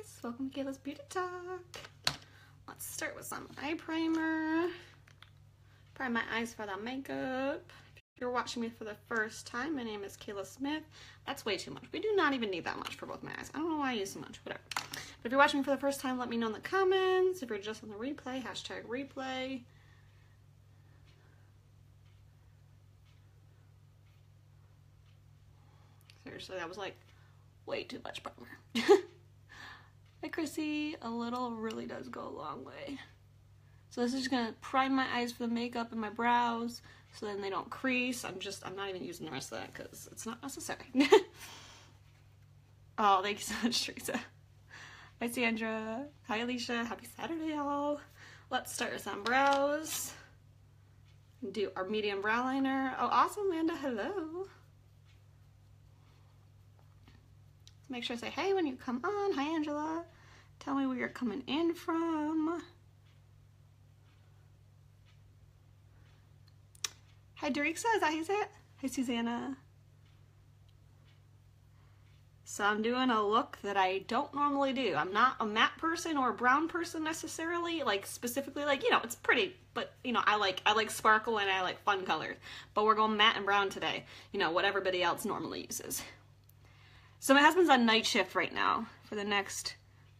guys, welcome to Kayla's Beauty Talk. Let's start with some eye primer. Prime my eyes for the makeup. If you're watching me for the first time, my name is Kayla Smith. That's way too much. We do not even need that much for both my eyes. I don't know why I use so much, whatever. But if you're watching me for the first time, let me know in the comments. If you're just on the replay, hashtag replay. Seriously, that was like way too much primer. Hi Chrissy, a little really does go a long way. So this is just gonna prime my eyes for the makeup and my brows so then they don't crease. I'm just, I'm not even using the rest of that because it's not necessary. oh, thank you so much, Teresa. Hi Sandra. Hi Alicia. Happy Saturday, y'all. Let's start with some brows. Do our medium brow liner. Oh, awesome, Amanda. Hello. Make sure to say hey when you come on. Hi, Angela. Tell me where you're coming in from. Hi, Derixa. Is that how you say it? Hi, Susanna. So I'm doing a look that I don't normally do. I'm not a matte person or a brown person necessarily, like specifically like, you know, it's pretty, but you know, I like I like sparkle and I like fun colors. But we're going matte and brown today. You know, what everybody else normally uses. So my husband's on night shift right now for the next,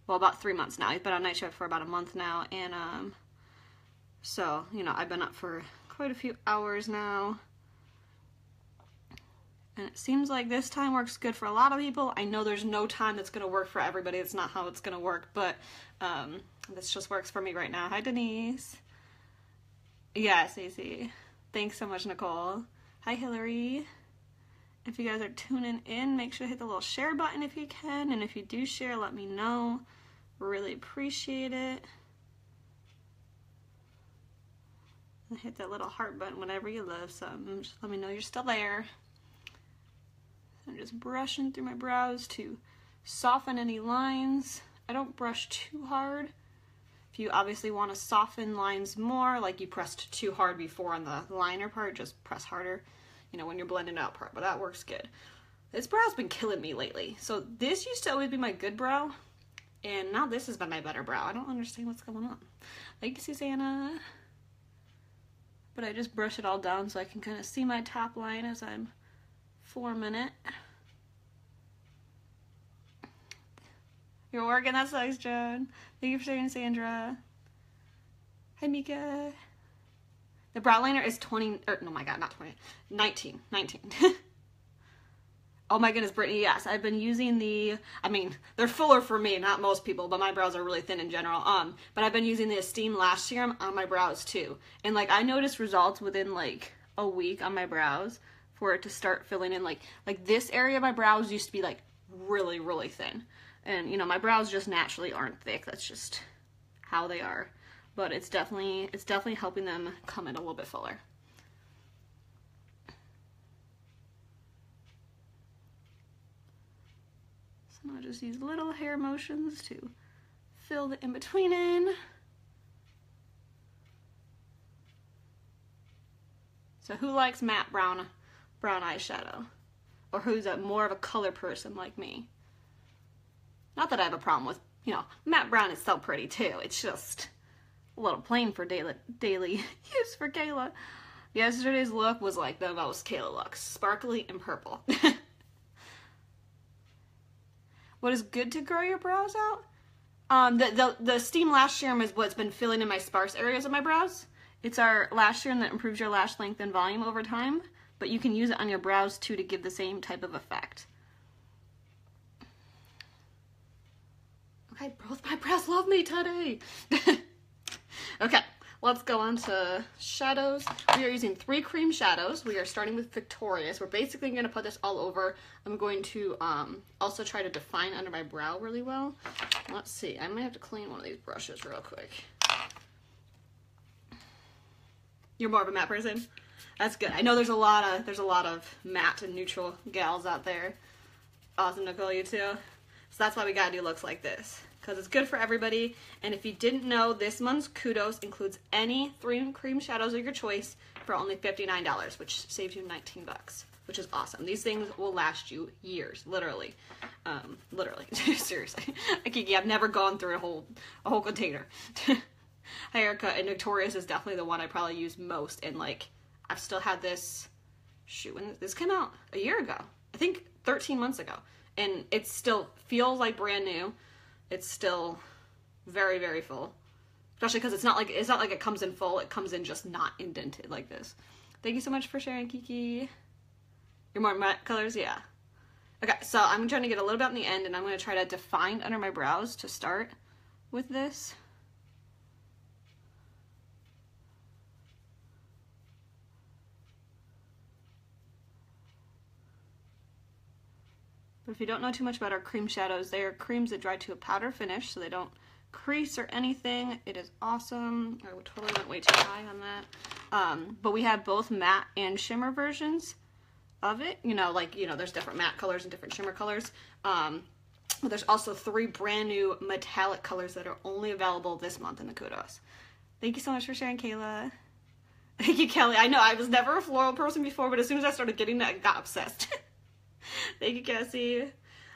well, about three months now. He's been on night shift for about a month now, and um, so you know I've been up for quite a few hours now. And it seems like this time works good for a lot of people. I know there's no time that's going to work for everybody. It's not how it's going to work, but um, this just works for me right now. Hi, Denise. Yes, Stacey. Thanks so much, Nicole. Hi, Hillary. If you guys are tuning in, make sure to hit the little share button if you can. And if you do share, let me know. Really appreciate it. And hit that little heart button whenever you love something. Just let me know you're still there. I'm just brushing through my brows to soften any lines. I don't brush too hard. If you obviously want to soften lines more, like you pressed too hard before on the liner part, just press harder you know, when you're blending out part, but that works good. This brow's been killing me lately. So this used to always be my good brow, and now this has been my better brow. I don't understand what's going on. Thank you, Susanna. But I just brush it all down so I can kind of see my top line as I'm forming it. You're working, that sucks, Joan. Thank you for saying Sandra. Hi, Mika. The brow liner is 20, or no, my God, not 20, 19, 19. oh my goodness, Brittany, yes, I've been using the, I mean, they're fuller for me, not most people, but my brows are really thin in general. Um, but I've been using the Esteem Lash Serum on my brows too. And like, I noticed results within like a week on my brows for it to start filling in. Like, like this area of my brows used to be like really, really thin. And you know, my brows just naturally aren't thick. That's just how they are but it's definitely it's definitely helping them come in a little bit fuller. So I'll just use little hair motions to fill the in-between in. So who likes matte brown brown eyeshadow? Or who's a more of a color person like me? Not that I have a problem with, you know, matte brown is so pretty too. It's just a little plain for daily, daily use for Kayla. Yesterday's look was like the most Kayla looks, sparkly and purple. what is good to grow your brows out? Um, the, the, the Esteem Lash Serum is what's been filling in my sparse areas of my brows. It's our lash serum that improves your lash length and volume over time, but you can use it on your brows too to give the same type of effect. Okay, both my brows love me today. Okay, let's go on to shadows. We are using three cream shadows. We are starting with Victorious. We're basically going to put this all over. I'm going to um, also try to define under my brow really well. Let's see. I might have to clean one of these brushes real quick. You're more of a matte person? That's good. I know there's a lot of there's a lot of matte and neutral gals out there. Awesome, Nicole, you too. So that's why we gotta do looks like this because it's good for everybody. And if you didn't know, this month's Kudos includes any three cream shadows of your choice for only $59, which saves you 19 bucks. which is awesome. These things will last you years, literally. Um, literally, seriously. I yeah, I've never gone through a whole a whole container. Hi Erica, and Notorious is definitely the one I probably use most. And like, I've still had this. Shoot, when this came out a year ago, I think 13 months ago, and it still feels like brand new. It's still very very full, especially because it's not like it's not like it comes in full. It comes in just not indented like this. Thank you so much for sharing, Kiki. Your more matte colors, yeah. Okay, so I'm trying to get a little bit on the end, and I'm going to try to define under my brows to start with this. But if you don't know too much about our cream shadows, they are creams that dry to a powder finish, so they don't crease or anything. It is awesome. I totally went way too high on that. Um, but we have both matte and shimmer versions of it. You know, like, you know, there's different matte colors and different shimmer colors. Um, but there's also three brand new metallic colors that are only available this month in the Kudos. Thank you so much for sharing, Kayla. Thank you, Kelly. I know I was never a floral person before, but as soon as I started getting that, I got obsessed. Thank you, Cassie.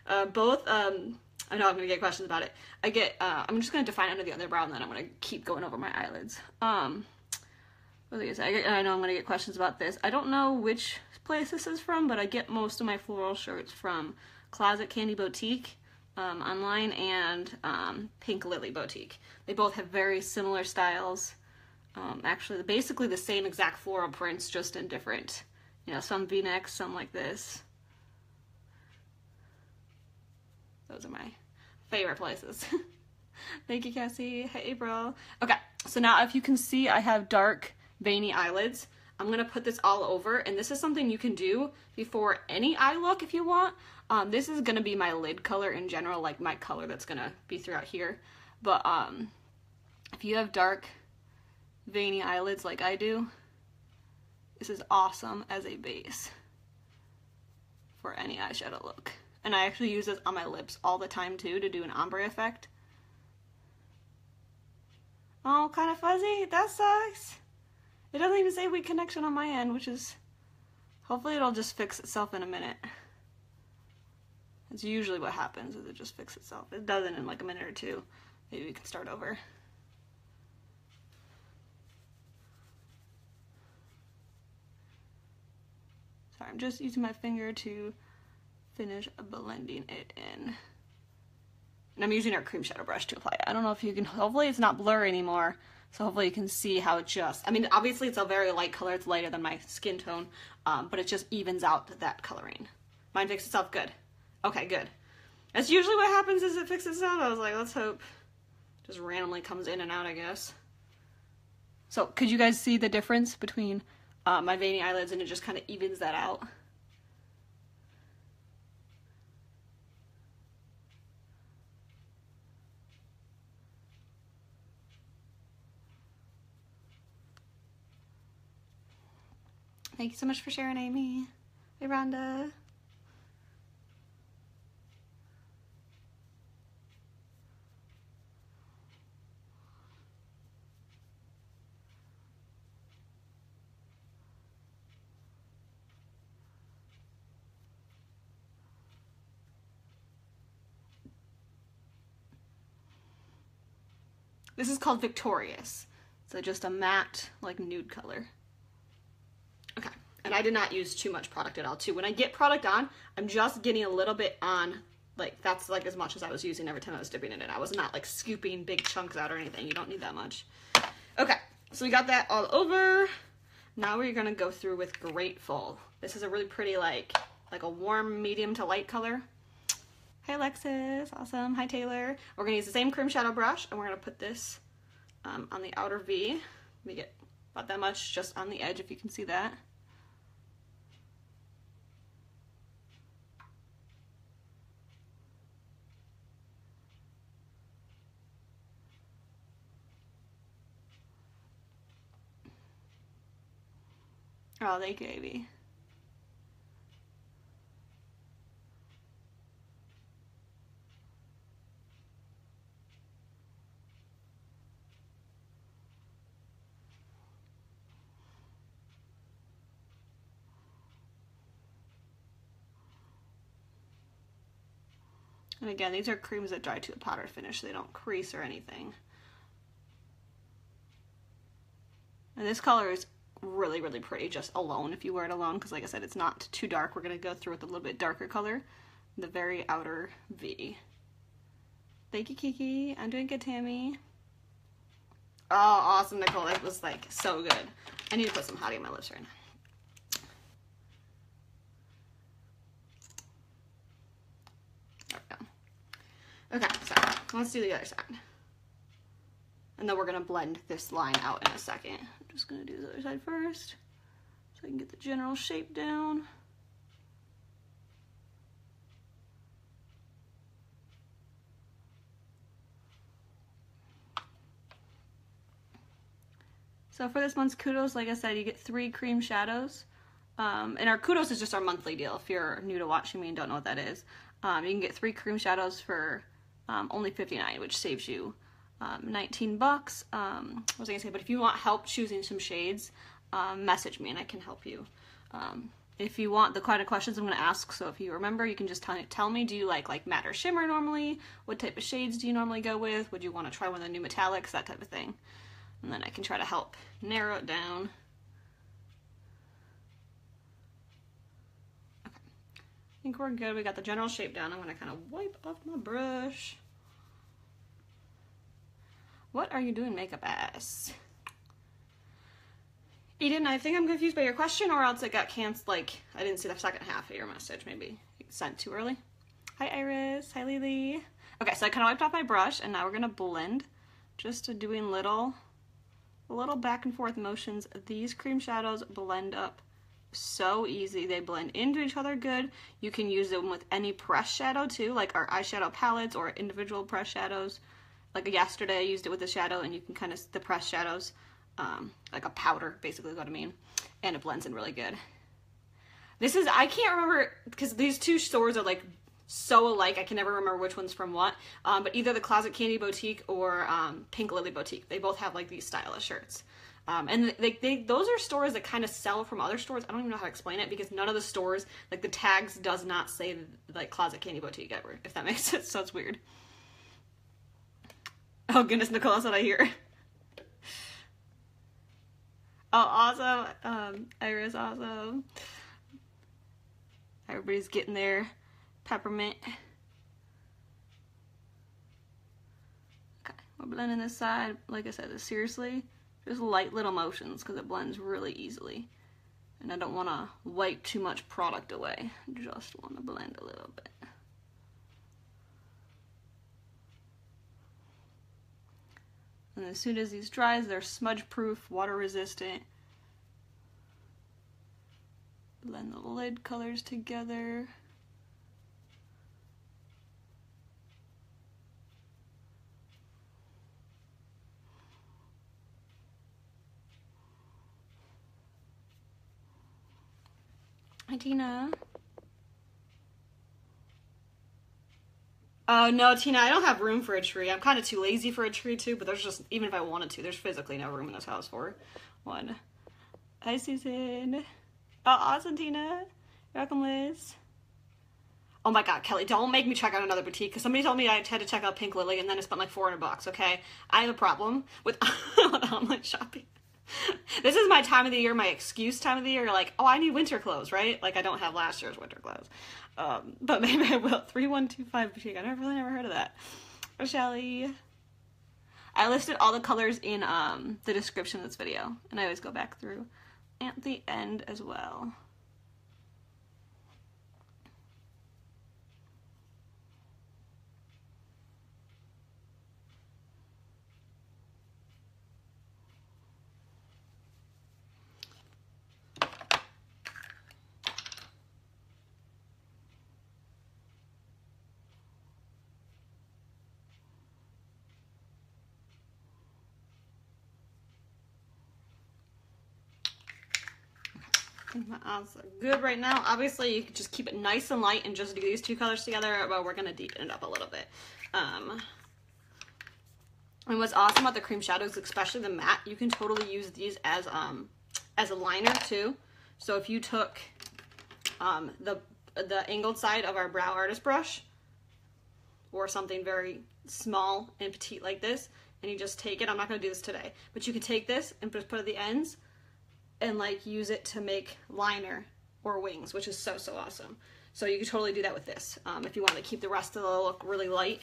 Uh, both, um, I know I'm gonna get questions about it. I get, uh, I'm just gonna define under the other brow and then I'm gonna keep going over my eyelids. Um, what is I, I know I'm gonna get questions about this. I don't know which place this is from, but I get most of my floral shirts from Closet Candy Boutique um, online and um, Pink Lily Boutique. They both have very similar styles. Um, actually, basically the same exact floral prints, just in different, you know, some v-necks, some like this. Those are my favorite places. Thank you, Cassie. Hey, April. Okay, so now if you can see, I have dark veiny eyelids. I'm gonna put this all over, and this is something you can do before any eye look if you want. Um, this is gonna be my lid color in general, like my color that's gonna be throughout here. But um, if you have dark veiny eyelids like I do, this is awesome as a base for any eyeshadow look. And I actually use this on my lips all the time too to do an ombre effect. Oh, kind of fuzzy. That sucks. It doesn't even say weak connection on my end, which is... Hopefully it'll just fix itself in a minute. That's usually what happens, is it just fixes itself. It doesn't in like a minute or two. Maybe we can start over. Sorry, I'm just using my finger to finish blending it in. And I'm using our cream shadow brush to apply it. I don't know if you can, hopefully it's not blurry anymore. So hopefully you can see how it just, I mean, obviously it's a very light color. It's lighter than my skin tone, um, but it just evens out that coloring. Mine fixed itself good. Okay, good. That's usually what happens is it fixes itself. I was like, let's hope. Just randomly comes in and out, I guess. So could you guys see the difference between uh, my veiny eyelids and it just kind of evens that out? Thank you so much for sharing, Amy. Hey, Rhonda. This is called Victorious. So just a matte, like nude color. And I did not use too much product at all too. When I get product on, I'm just getting a little bit on, like that's like as much as I was using every time I was dipping it in. I was not like scooping big chunks out or anything. You don't need that much. Okay, so we got that all over. Now we're gonna go through with Grateful. This is a really pretty like, like a warm medium to light color. Hi Alexis, awesome. Hi Taylor. We're gonna use the same cream shadow brush and we're gonna put this um, on the outer V. Let me get about that much just on the edge if you can see that. Kradik maybe. And again, these are creams that dry to a powder finish. So they don't crease or anything. And this color is really, really pretty just alone if you wear it alone. Because like I said, it's not too dark. We're going to go through with a little bit darker color. The very outer V. Thank you, Kiki. I'm doing good, Tammy. Oh, awesome, Nicole. That was like so good. I need to put some hottie on my lips right now. Okay, so let's do the other side. And then we're gonna blend this line out in a second. Just gonna do the other side first so I can get the general shape down. So for this month's kudos, like I said, you get three cream shadows. Um, and our kudos is just our monthly deal. If you're new to watching me and don't know what that is, um, you can get three cream shadows for um, only 59 which saves you um, 19 bucks. Um, what was I gonna say? But if you want help choosing some shades, um, message me and I can help you. Um, if you want the kind of questions I'm gonna ask, so if you remember, you can just tell, tell me, do you like like matte or shimmer normally? What type of shades do you normally go with? Would you want to try one of the new metallics? That type of thing. And then I can try to help narrow it down. I think we're good. We got the general shape down. I'm to kind of wipe off my brush. What are you doing, makeup ass? Eden, I think I'm confused by your question or else it got canceled. Like, I didn't see the second half of your message. Maybe sent too early. Hi, Iris. Hi, Lily. Okay, so I kind of wiped off my brush and now we're going to blend. Just doing little, little back and forth motions. These cream shadows blend up so easy. They blend into each other good. You can use them with any press shadow too, like our eyeshadow palettes or individual press shadows. Like yesterday I used it with a shadow and you can kind of, the press shadows, um, like a powder basically is what I mean. And it blends in really good. This is, I can't remember, because these two stores are like so alike, I can never remember which one's from what. Um, but either the Closet Candy Boutique or um, Pink Lily Boutique. They both have like these stylish shirts. Um, and they, they, those are stores that kind of sell from other stores. I don't even know how to explain it because none of the stores, like the tags does not say like Closet Candy Boutique ever, if that makes sense. So it's weird. Oh goodness, Nicole, that's what I hear. Oh, awesome. Um, Iris, awesome. Everybody's getting their peppermint. Okay, we're blending this side. Like I said, seriously, just light little motions because it blends really easily. And I don't want to wipe too much product away. Just want to blend a little bit. And as soon as these dries, they're smudge proof, water resistant. Blend the lid colors together. Hi, Tina. Oh, no, Tina, I don't have room for a tree. I'm kind of too lazy for a tree, too, but there's just, even if I wanted to, there's physically no room in this house for one. Hi, Susan. Oh, awesome, Tina. Welcome, Liz. Oh my god, Kelly, don't make me check out another boutique because somebody told me I had to check out Pink Lily and then I spent like 400 bucks, okay? I have a problem with online shopping. this is my time of the year, my excuse time of the year. Like, oh, I need winter clothes, right? Like, I don't have last year's winter clothes. Um, but maybe I will. 3125 boutique. I never really never heard of that. Shelly. I listed all the colors in um, the description of this video, and I always go back through at the end as well. Are good right now. Obviously, you just keep it nice and light and just do these two colors together, but we're going to deepen it up a little bit. Um, and what's awesome about the cream shadows, especially the matte, you can totally use these as um as a liner too. So if you took um, the the angled side of our brow artist brush or something very small and petite like this, and you just take it. I'm not gonna do this today, but you can take this and just put it at the ends and like use it to make liner or wings, which is so, so awesome. So you could totally do that with this. Um, if you want to keep the rest of the look really light.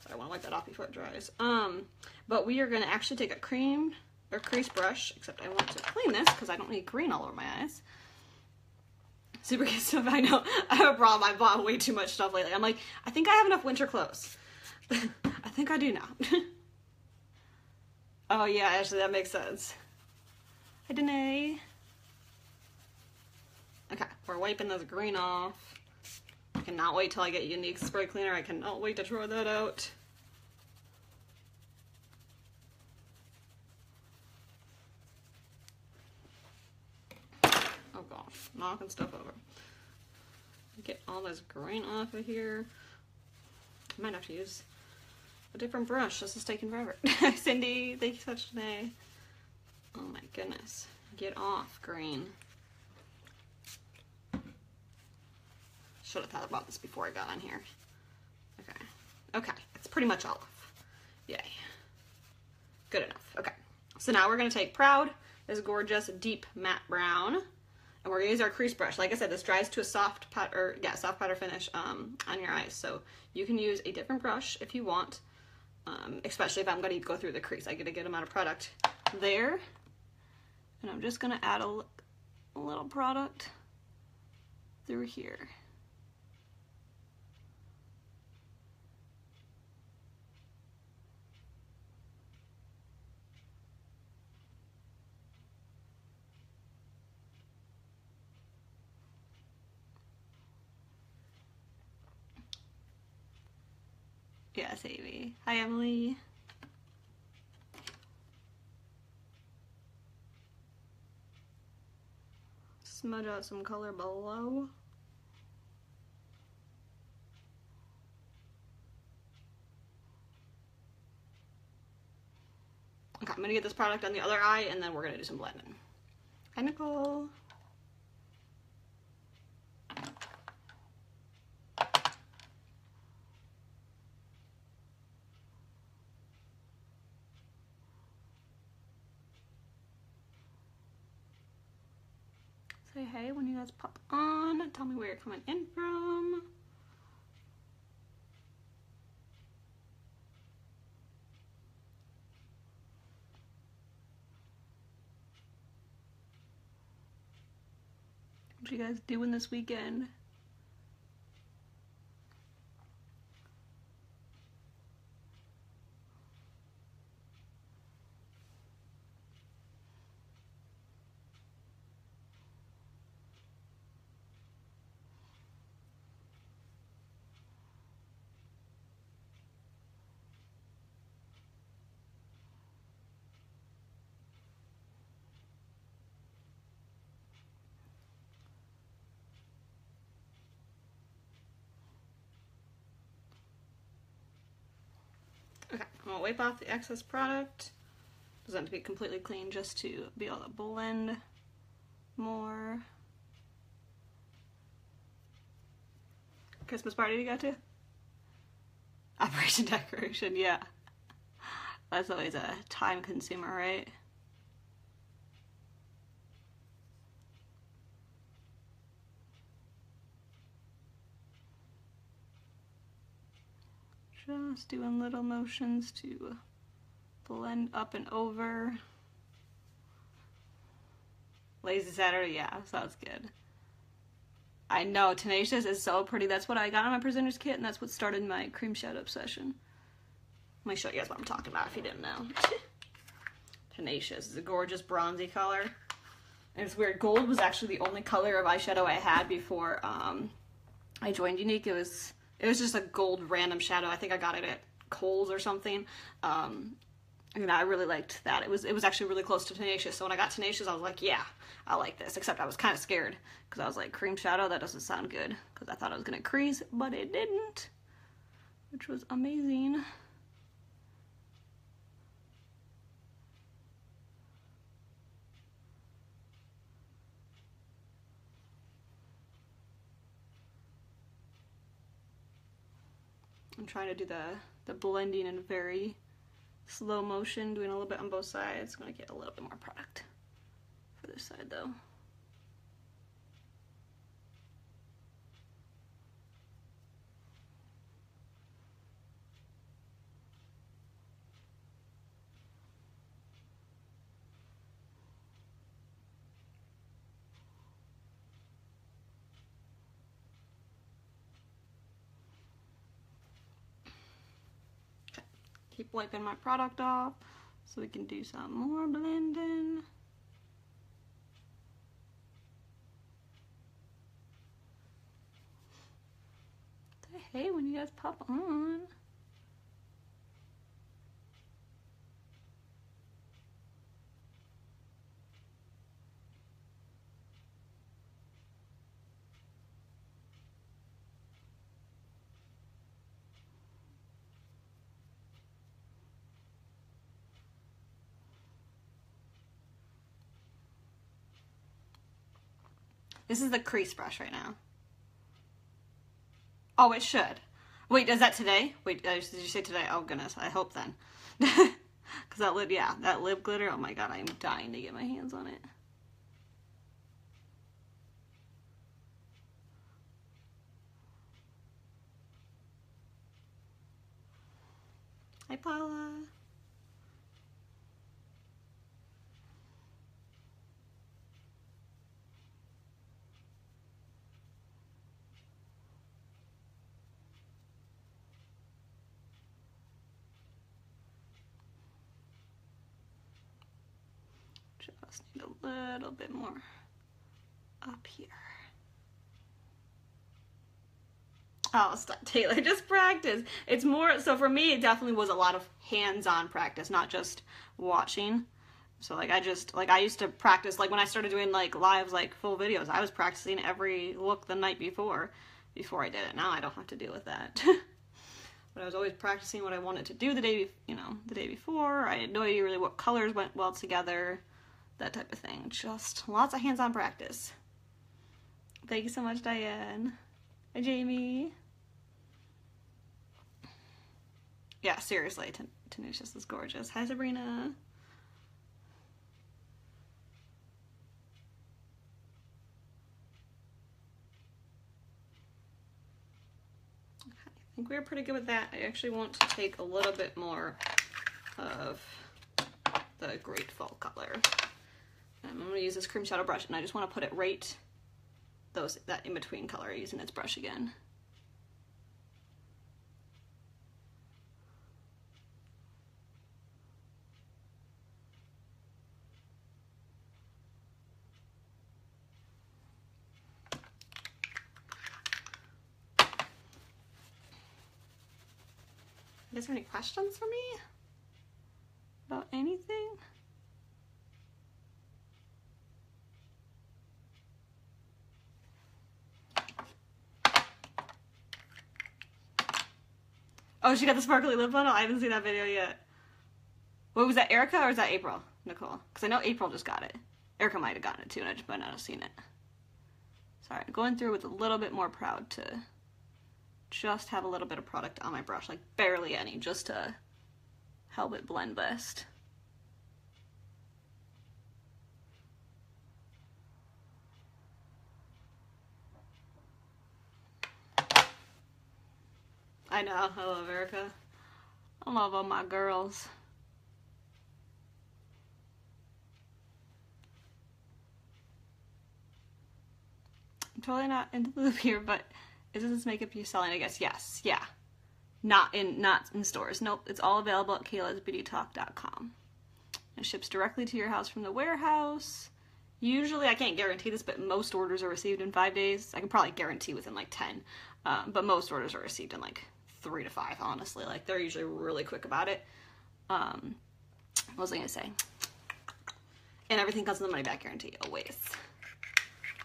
So I want to wipe that off before it dries. Um, but we are going to actually take a cream or crease brush, except I want to clean this because I don't need green all over my eyes. Super cute stuff. I know. I have a problem. I bought way too much stuff lately. I'm like, I think I have enough winter clothes. I think I do now. oh yeah, actually that makes sense. Hi, Danae. Okay, we're wiping this green off. I cannot wait till I get Younique spray cleaner. I cannot wait to try that out. Oh gosh, knocking stuff over. Get all this green off of here. I might have to use a different brush. This is taking forever. Cindy, thank you so much today. Oh my goodness. Get off, green. Should have thought about this before I got on here. Okay. Okay. It's pretty much all off. Yay. Good enough. Okay. So now we're going to take Proud, this gorgeous deep matte brown, and we're going to use our crease brush. Like I said, this dries to a soft or yeah, soft powder finish um, on your eyes. So you can use a different brush if you want, um, especially if I'm going to go through the crease. I get a good amount of product there. And I'm just going to add a, a little product through here. Yes, Amy. Hi, Emily. Smudge out some color below. Okay, I'm gonna get this product on the other eye and then we're gonna do some blending. Hi, Nicole. Hey when you guys pop on. Tell me where you're coming in from. What you guys doing this weekend? I'm wipe off the excess product. Doesn't have to be completely clean just to be able to blend more. Christmas party you go to? Operation Decoration, yeah. That's always a time consumer, right? Just doing little motions to blend up and over. Lazy Saturday, yeah, sounds good. I know, Tenacious is so pretty. That's what I got on my Presenter's Kit, and that's what started my cream shadow obsession. Let me show you guys what I'm talking about if you didn't know. Tenacious is a gorgeous bronzy color. And it's weird, gold was actually the only color of eyeshadow I had before um, I joined Younique. It was it was just a gold random shadow. I think I got it at Kohl's or something. Um, and I really liked that. It was it was actually really close to Tenacious. So when I got Tenacious, I was like, yeah, I like this. Except I was kind of scared because I was like, cream shadow, that doesn't sound good. Because I thought I was going to crease, but it didn't. Which was amazing. Trying to do the, the blending in very slow motion, doing a little bit on both sides. I'm gonna get a little bit more product for this side though. Keep wiping my product off so we can do some more blending. Hey, when you guys pop on. This is the crease brush right now. Oh, it should. Wait, is that today? Wait, uh, did you say today? Oh, goodness. I hope then. Because that lid, yeah, that lip glitter, oh my god, I'm dying to get my hands on it. Hi, Paula. Just need a little bit more up here. Oh, stop, Taylor, just practice. It's more, so for me, it definitely was a lot of hands-on practice, not just watching. So like I just, like I used to practice, like when I started doing like lives, like full videos, I was practicing every look the night before, before I did it. Now I don't have to deal with that. but I was always practicing what I wanted to do the day, you know, the day before. I had no idea really what colors went well together that type of thing. Just lots of hands-on practice. Thank you so much, Diane. Hi, Jamie. Yeah, seriously, Tenacious is gorgeous. Hi, Sabrina. Okay, I think we're pretty good with that. I actually want to take a little bit more of the Grateful color. Um, I'm going to use this cream shadow brush and I just want to put it right those that in between color using this brush again. You guys have any questions for me about anything? Oh, she got the sparkly lip bundle? I haven't seen that video yet. What was that, Erica or is that April? Nicole? Because I know April just got it. Erica might have gotten it too, and I just might not have seen it. Sorry, I'm going through with a little bit more proud to just have a little bit of product on my brush, like barely any, just to help it blend best. I know. I love Erica. I love all my girls. I'm totally not into the loop here, but is this makeup you're selling? I guess yes. Yeah. Not in not in stores. Nope. It's all available at kaylasbeautytalk.com. It ships directly to your house from the warehouse. Usually, I can't guarantee this, but most orders are received in five days. I can probably guarantee within like 10, um, but most orders are received in like three to five, honestly. Like they're usually really quick about it. Um, what was I gonna say? And everything comes with the money back guarantee, always.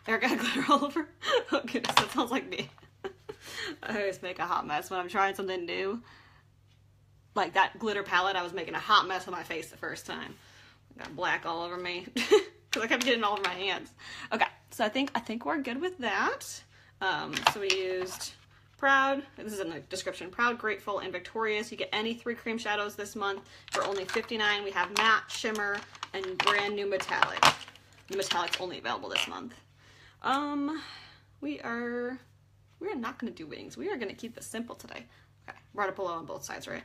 Eric got glitter all over. oh goodness, that sounds like me. I always make a hot mess when I'm trying something new. Like that glitter palette, I was making a hot mess on my face the first time. I got black all over me because I kept getting all over my hands. Okay, so I think I think we're good with that. Um, so we used Proud, this is in the description, proud, grateful, and victorious. You get any three cream shadows this month for only 59 We have matte, shimmer, and brand new metallic. The metallic's only available this month. Um, we are, we are not going to do wings. We are going to keep this simple today. Okay, brought it below on both sides, right?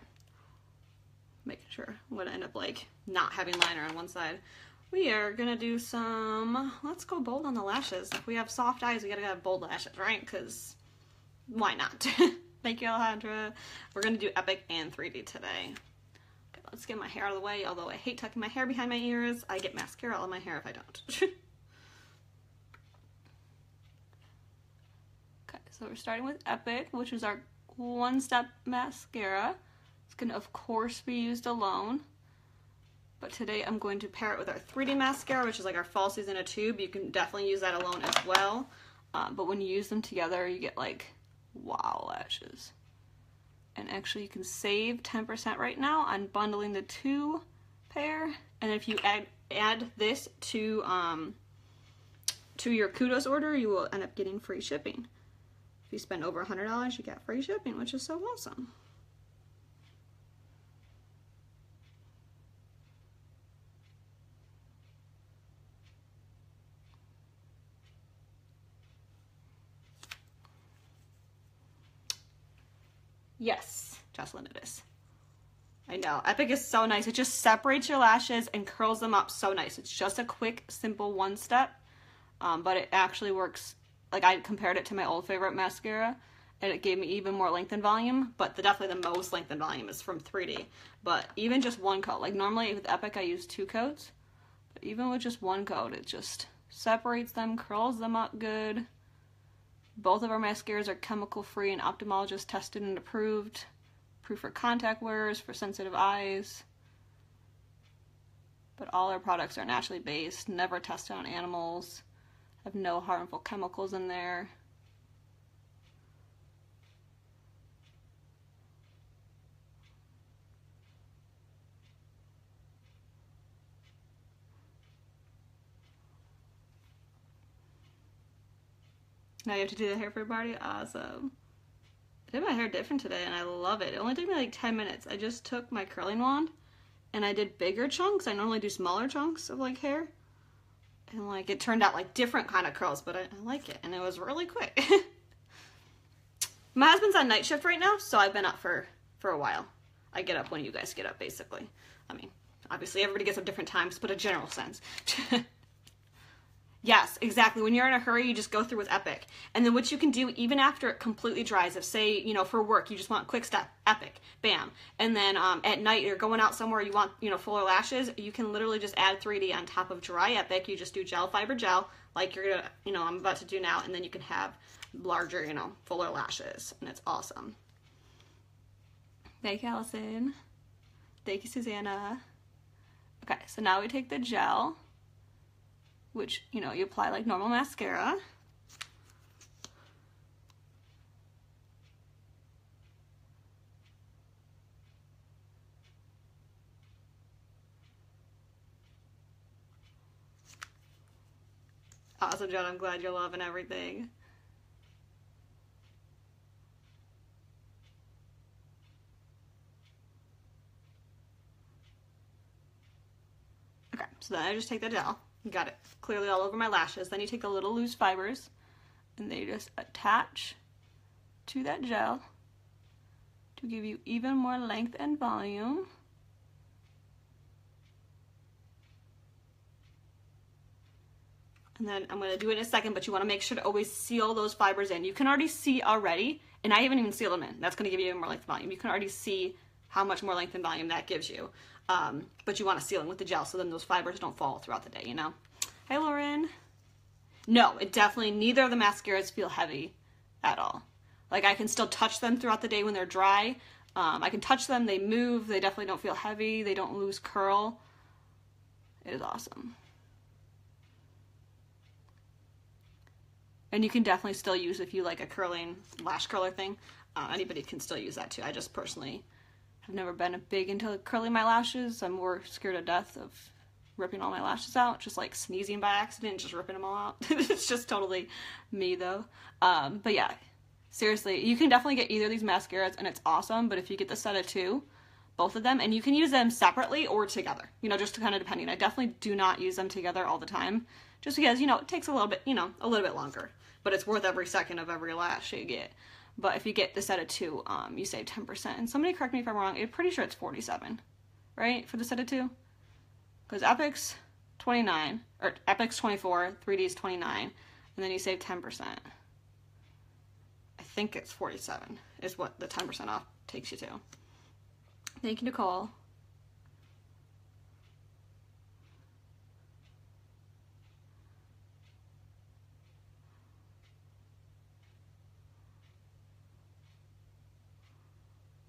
Making sure I'm going to end up like not having liner on one side. We are going to do some, let's go bold on the lashes. If we have soft eyes, we got to have bold lashes, right? Because why not? Thank you, Alejandra. We're to do Epic and 3D today. Okay, let's get my hair out of the way. Although I hate tucking my hair behind my ears, I get mascara all in my hair if I don't. okay, so we're starting with Epic, which is our one-step mascara. It's to, of course, be used alone. But today I'm going to pair it with our 3D mascara, which is like our falsies in a tube. You can definitely use that alone as well. Um, but when you use them together, you get like wow lashes. And actually you can save 10% right now on bundling the two pair. And if you add add this to um, to your kudos order, you will end up getting free shipping. If you spend over $100, you get free shipping, which is so awesome. Yes, Jocelyn, it is. I know. Epic is so nice. It just separates your lashes and curls them up so nice. It's just a quick, simple one step, um, but it actually works. Like I compared it to my old favorite mascara, and it gave me even more length and volume. But the, definitely the most length and volume is from 3D. But even just one coat, like normally with Epic I use two coats, but even with just one coat, it just separates them, curls them up good. Both of our mascaras are chemical free and ophthalmologist tested and approved. Proof for contact wearers, for sensitive eyes. But all our products are naturally based, never tested on animals, have no harmful chemicals in there. Now you have to do the hair for everybody? Awesome. I did my hair different today and I love it. It only took me like 10 minutes. I just took my curling wand and I did bigger chunks. I normally do smaller chunks of like hair. And like it turned out like different kind of curls, but I, I like it and it was really quick. my husband's on night shift right now, so I've been up for, for a while. I get up when you guys get up basically. I mean, obviously everybody gets up different times, but a general sense. Yes, exactly. When you're in a hurry, you just go through with Epic. And then what you can do, even after it completely dries, if say, you know, for work, you just want quick step, Epic, bam. And then um, at night, you're going out somewhere, you want, you know, fuller lashes, you can literally just add 3D on top of dry Epic. You just do gel fiber gel, like you're gonna, you know, I'm about to do now, and then you can have larger, you know, fuller lashes. And it's awesome. Thank you, Allison. Thank you, Susanna. Okay, so now we take the gel which, you know, you apply like normal mascara. Awesome, John. I'm glad you're loving everything. Okay, so then I just take the gel. Got it clearly all over my lashes. Then you take the little loose fibers and they just attach to that gel to give you even more length and volume. And then I'm going to do it in a second, but you want to make sure to always seal those fibers in. You can already see already, and I haven't even sealed them in. That's going to give you more length and volume. You can already see how much more length and volume that gives you. Um, but you want to seal them with the gel so then those fibers don't fall throughout the day, you know? Hi, Lauren. No, it definitely, neither of the mascaras feel heavy at all. Like I can still touch them throughout the day when they're dry. Um, I can touch them, they move, they definitely don't feel heavy, they don't lose curl. It is awesome. And you can definitely still use if you like a curling lash curler thing. Uh, anybody can still use that too. I just personally have never been a big into curling my lashes. I'm more scared to death of ripping all my lashes out, just like sneezing by accident, just ripping them all out. it's just totally me though. Um, but yeah, Seriously, you can definitely get either of these mascaras and it's awesome, but if you get the set of two, both of them, and you can use them separately or together, you know, just kind of depending. I definitely do not use them together all the time, just because, you know, it takes a little bit, you know, a little bit longer, but it's worth every second of every lash you get. But if you get the set of two, um, you save 10%. And somebody correct me if I'm wrong, I'm pretty sure it's 47, right, for the set of two? Because Epic's 29, or Epic's 24, 3D's 29, and then you save 10%. I think it's 47 is what the 10% off takes you to. Thank you, Nicole.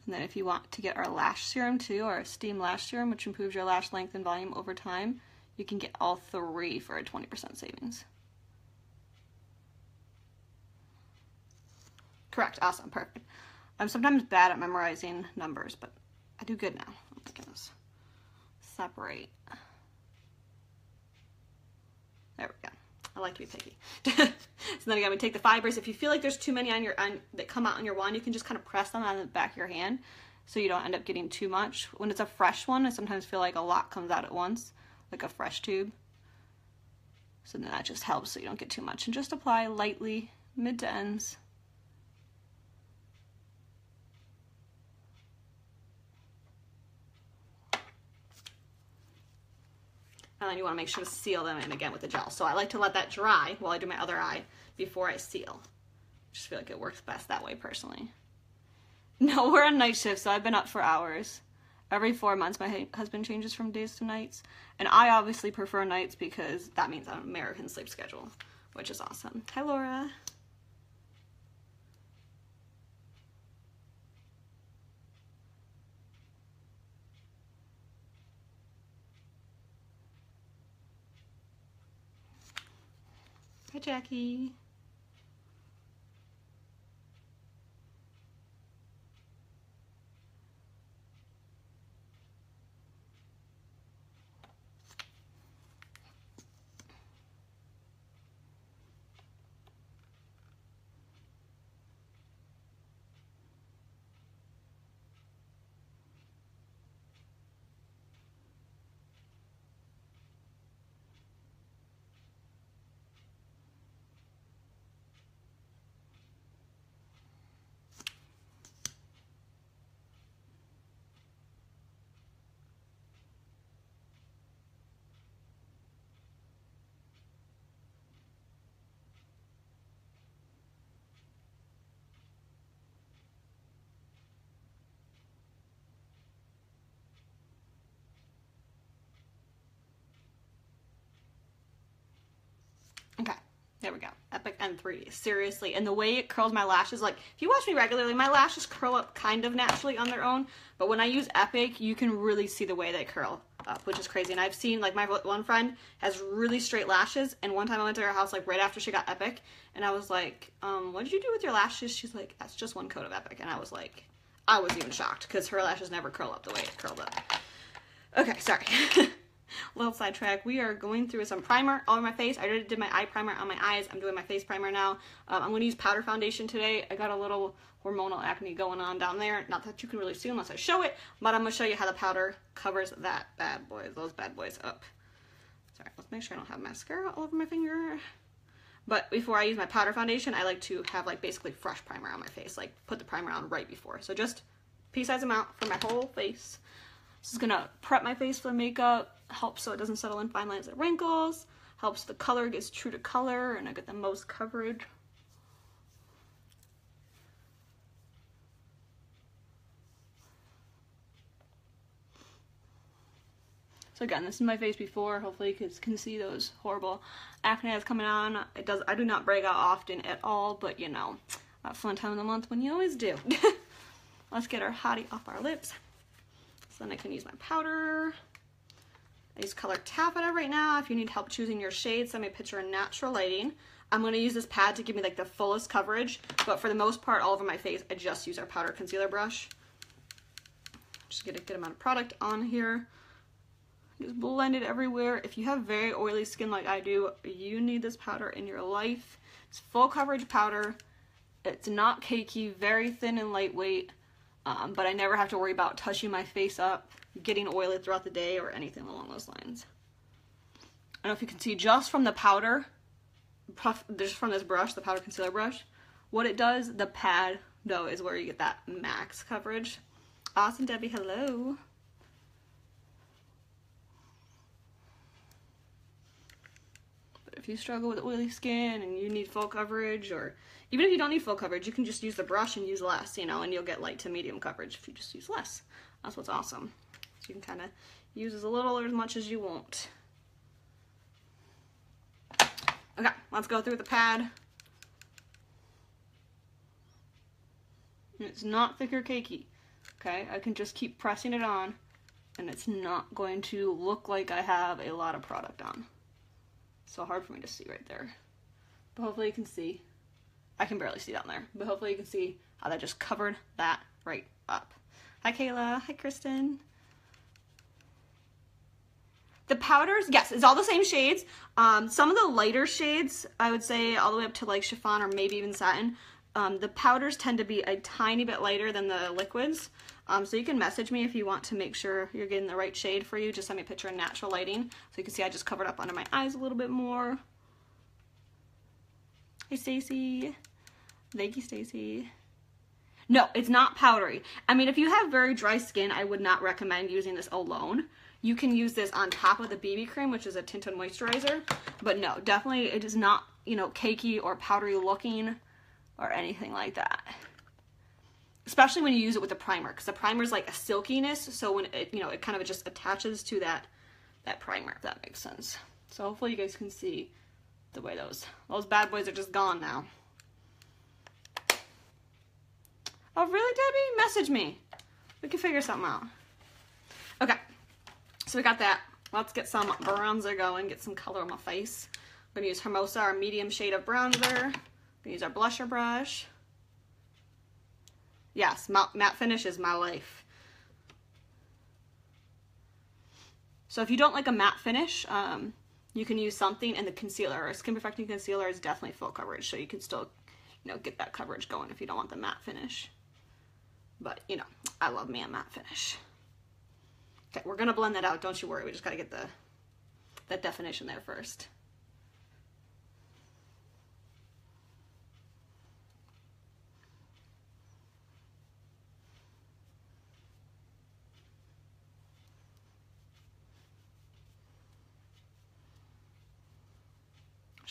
And then if you want to get our lash serum too, our Esteem lash serum, which improves your lash length and volume over time, you can get all three for a 20% savings. Correct, awesome, perfect. I'm sometimes bad at memorizing numbers, but I do good now. Oh my. Separate. There we go. I like to be picky. so then again, we take the fibers. If you feel like there's too many on your on, that come out on your wand, you can just kind of press them on the back of your hand so you don't end up getting too much. When it's a fresh one, I sometimes feel like a lot comes out at once, like a fresh tube. So then that just helps so you don't get too much. And just apply lightly, mid to ends. And then you want to make sure to seal them in again with the gel. So I like to let that dry while I do my other eye before I seal. Just feel like it works best that way personally. No, we're on night shift, so I've been up for hours. Every four months, my husband changes from days to nights. And I obviously prefer nights because that means I'm American sleep schedule, which is awesome. Hi, Laura. Hi, Jackie. Okay, there we go. Epic N3. Seriously. And the way it curls my lashes, like, if you watch me regularly, my lashes curl up kind of naturally on their own. But when I use Epic, you can really see the way they curl up, which is crazy. And I've seen, like, my one friend has really straight lashes. And one time I went to her house, like, right after she got Epic. And I was like, um, what did you do with your lashes? She's like, that's just one coat of Epic. And I was like, I was even shocked because her lashes never curl up the way it curled up. Okay, sorry. little sidetrack. We are going through some primer all over my face. I already did my eye primer on my eyes. I'm doing my face primer now. Um, I'm going to use powder foundation today. I got a little hormonal acne going on down there. Not that you can really see unless I show it, but I'm going to show you how the powder covers that bad boy, those bad boys up. Sorry, let's make sure I don't have mascara all over my finger. But before I use my powder foundation, I like to have like basically fresh primer on my face, like put the primer on right before. So just pea size amount for my whole face. This is gonna prep my face for makeup, helps so it doesn't settle in fine lines and wrinkles, helps the color gets true to color, and I get the most coverage. So again, this is my face before. Hopefully you can see those horrible acne that's coming on. It does. I do not break out often at all, but you know, that fun time of the month when you always do. Let's get our hottie off our lips. So then I can use my powder. I use color taffeta right now. If you need help choosing your shades, send me a picture in natural lighting. I'm going to use this pad to give me like the fullest coverage, but for the most part, all over my face, I just use our powder concealer brush. Just get a good amount of product on here. Just blend it everywhere. If you have very oily skin like I do, you need this powder in your life. It's full coverage powder. It's not cakey, very thin and lightweight, um, but I never have to worry about touching my face up, getting oily throughout the day, or anything along those lines. I don't know if you can see just from the powder, just from this brush, the powder concealer brush, what it does, the pad though is where you get that max coverage. Awesome, Debbie, hello. But if you struggle with oily skin and you need full coverage, or even if you don't need full coverage, you can just use the brush and use less, you know, and you'll get light to medium coverage if you just use less. That's what's awesome. You can kind of use as a little or as much as you want. Okay, let's go through the pad. It's not thick or cakey. Okay, I can just keep pressing it on and it's not going to look like I have a lot of product on. So hard for me to see right there. But hopefully you can see. I can barely see down there, but hopefully you can see how that just covered that right up. Hi Kayla, hi Kristen. The powders, yes, it's all the same shades. Um, some of the lighter shades, I would say all the way up to like chiffon or maybe even satin, um, the powders tend to be a tiny bit lighter than the liquids. Um, so you can message me if you want to make sure you're getting the right shade for you. Just send me a picture in natural lighting. So you can see I just covered up under my eyes a little bit more. Hey Stacy. Thank you, Stacy. No, it's not powdery. I mean, if you have very dry skin, I would not recommend using this alone. You can use this on top of the BB cream, which is a tinted moisturizer. But no, definitely it is not, you know, cakey or powdery looking or anything like that. Especially when you use it with a primer, because the primer is like a silkiness, so when it, you know, it kind of just attaches to that, that primer, if that makes sense. So hopefully you guys can see the way those, those bad boys are just gone now. Oh, really, Debbie? Message me. We can figure something out. Okay, so we got that. Let's get some bronzer going, get some color on my face. I'm going to use Hermosa, our medium shade of bronzer I'm going to use our blusher brush. Yes, matte finish is my life. So if you don't like a matte finish, um, you can use something and the concealer or skin perfecting concealer is definitely full coverage. So you can still, you know, get that coverage going if you don't want the matte finish. But, you know, I love me a matte finish. We're going to blend that out. Don't you worry. We just got to get the that definition there first.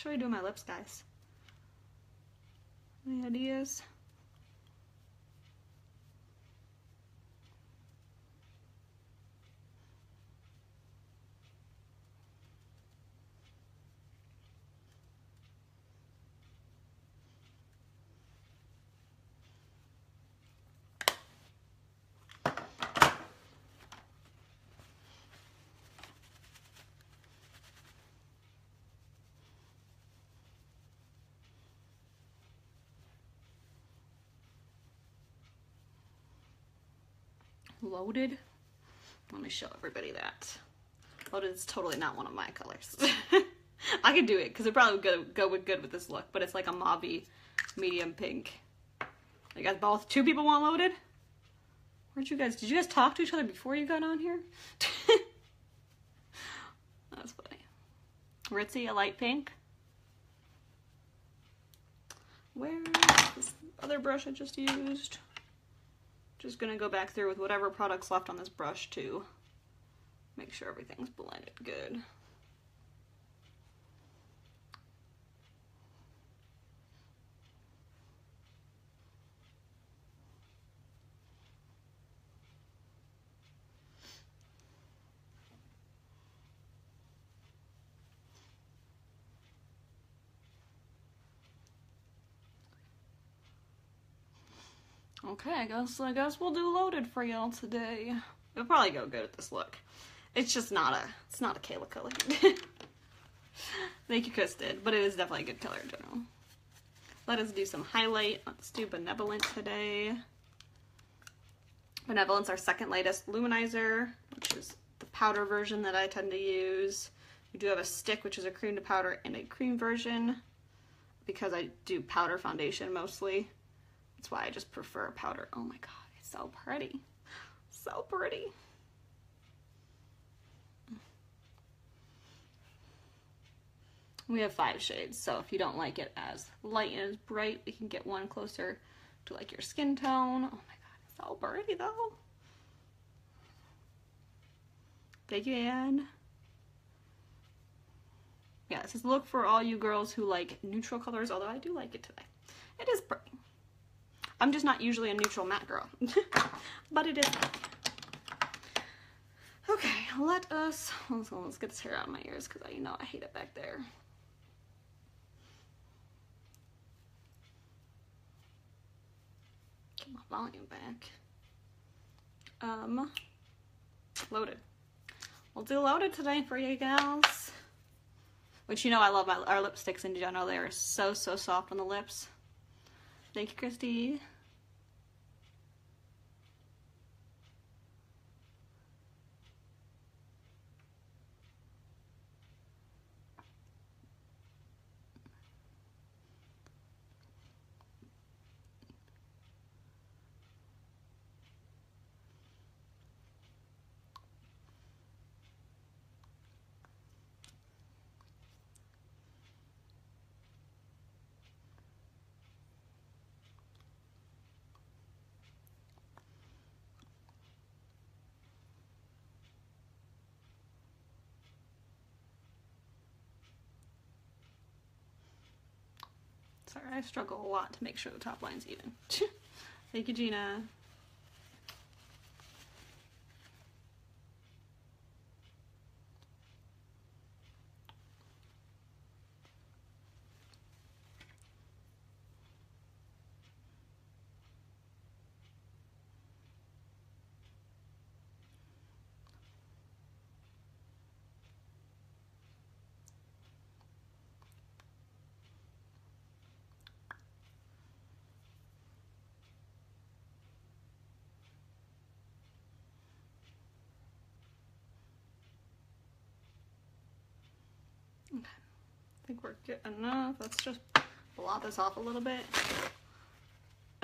should I do my lips, guys? Any ideas? Loaded. Let me show everybody that. Loaded is totally not one of my colors. I could do it because it probably would go, go with good with this look, but it's like a mauve medium pink. You guys both, two people want loaded? Where'd you guys, did you guys talk to each other before you got on here? That's funny. Ritzy, a light pink. Where's this other brush I just used? Just gonna go back through with whatever products left on this brush to make sure everything's blended good. Okay, I guess I guess we'll do loaded for y'all today. It'll probably go good at this look. It's just not a it's not a Kayla color. Thank you, Kristen, but it is definitely a good color in general. Let us do some highlight. Let's do Benevolent today. Benevolence, our second lightest luminizer, which is the powder version that I tend to use. We do have a stick, which is a cream to powder, and a cream version because I do powder foundation mostly. That's why I just prefer powder. Oh my god, it's so pretty. So pretty. Mm. We have five shades, so if you don't like it as light and as bright, we can get one closer to like your skin tone. Oh my god, it's so pretty though. Thank you, Anne. Yeah, it says look for all you girls who like neutral colors, although I do like it today. It is pretty. I'm just not usually a neutral matte girl, but it is. Okay, let us, let's, let's get this hair out of my ears because I you know I hate it back there. Get my volume back. Um, loaded. We'll do loaded today for you gals. Which you know I love my, our lipsticks in general. They are so, so soft on the lips. Thank you, Christy. Sorry, I struggle a lot to make sure the top line's even. Thank you, Gina. Okay, I think we're good enough. Let's just blot this off a little bit.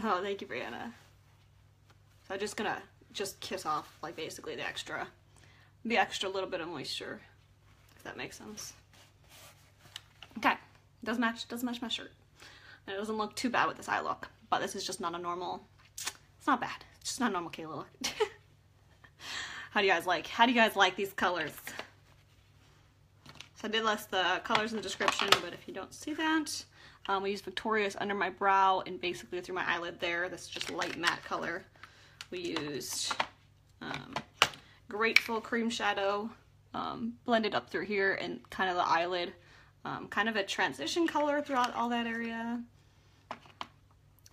Oh, thank you, Brianna. So I'm just gonna just kiss off like basically the extra, the extra little bit of moisture, if that makes sense. Okay, does match Doesn't match my shirt. And it doesn't look too bad with this eye look, but this is just not a normal. It's not bad. It's just not a normal Kayla look. how do you guys like? How do you guys like these colors? So I did list the colors in the description, but if you don't see that, um, we used Victorious under my brow and basically through my eyelid there. This is just light matte color. We used um, Grateful Cream Shadow um, blended up through here and kind of the eyelid. Um, kind of a transition color throughout all that area.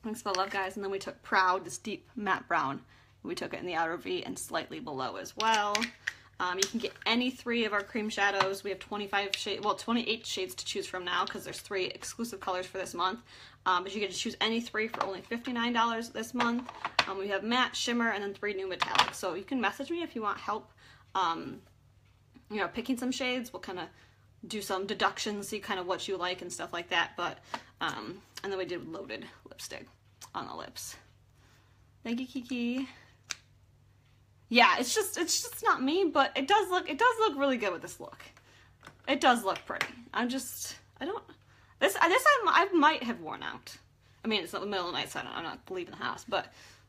Thanks for the love, guys. And then we took Proud, this deep matte brown. We took it in the outer V and slightly below as well. Um, you can get any three of our cream shadows. We have 25 shades, well, 28 shades to choose from now because there's three exclusive colors for this month. Um, but you get to choose any three for only $59 this month. Um, we have matte, shimmer, and then three new metallics. So you can message me if you want help, um, you know, picking some shades. We'll kind of do some deductions, see kind of what you like and stuff like that. But, um, and then we did loaded lipstick on the lips. Thank you, Kiki yeah, it's just it's just not me, but it does look it does look really good with this look. It does look pretty. I'm just I don't this I this I, I might have worn out. I mean, it's not the middle of the night, so I am not leaving the house, but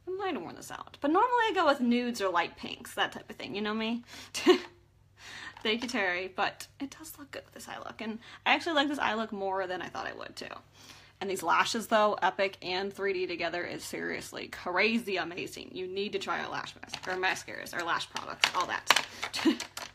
I might have worn this out. But normally I go with nudes or light pinks, that type of thing. You know me. Thank you, Terry. But it does look good with this eye look, and I actually like this eye look more than I thought I would too. And these lashes though, Epic and 3D together is seriously crazy amazing. You need to try our lash mask or mascaras or lash products, all that.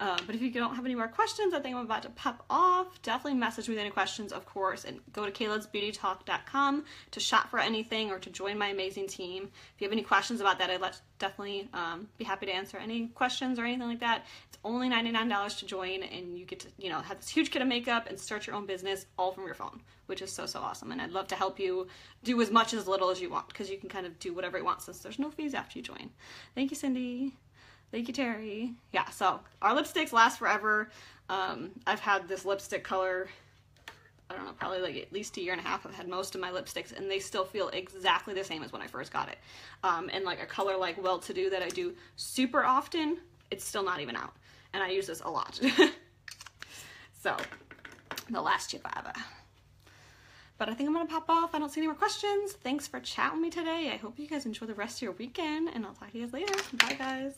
Uh, but if you don't have any more questions, I think I'm about to pop off. Definitely message me with any questions, of course, and go to kayladsbeautytalk.com to shop for anything or to join my amazing team. If you have any questions about that, I'd let, definitely um, be happy to answer any questions or anything like that. It's only $99 to join, and you get to, you know, have this huge kit of makeup and start your own business all from your phone, which is so, so awesome. And I'd love to help you do as much as little as you want because you can kind of do whatever you want since there's no fees after you join. Thank you, Cindy. Thank you, Terry. Yeah, so our lipsticks last forever. Um, I've had this lipstick color I don't know, probably like at least a year and a half. I've had most of my lipsticks, and they still feel exactly the same as when I first got it. Um, and like a color like Well To Do that I do super often, it's still not even out, and I use this a lot. so, the last chip I ever. But I think I'm gonna pop off. I don't see any more questions. Thanks for chatting with me today. I hope you guys enjoy the rest of your weekend, and I'll talk to you guys later. Bye, guys.